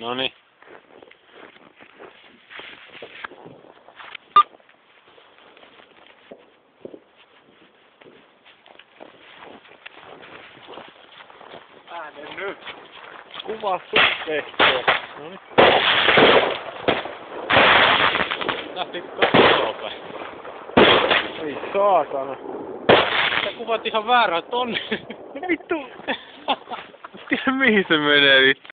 Noni. Äänen nyt. Kuva suhteeseen. Noni. Lähti katsoa. Ei saatana. Sä kuvat ihan väärän tonne. Vittu. Tiedä mihin se menee vittu.